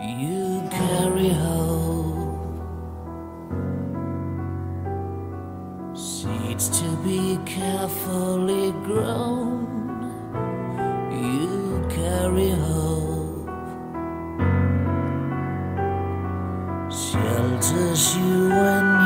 You carry hope, seeds to be carefully grown. You carry hope, shelters you and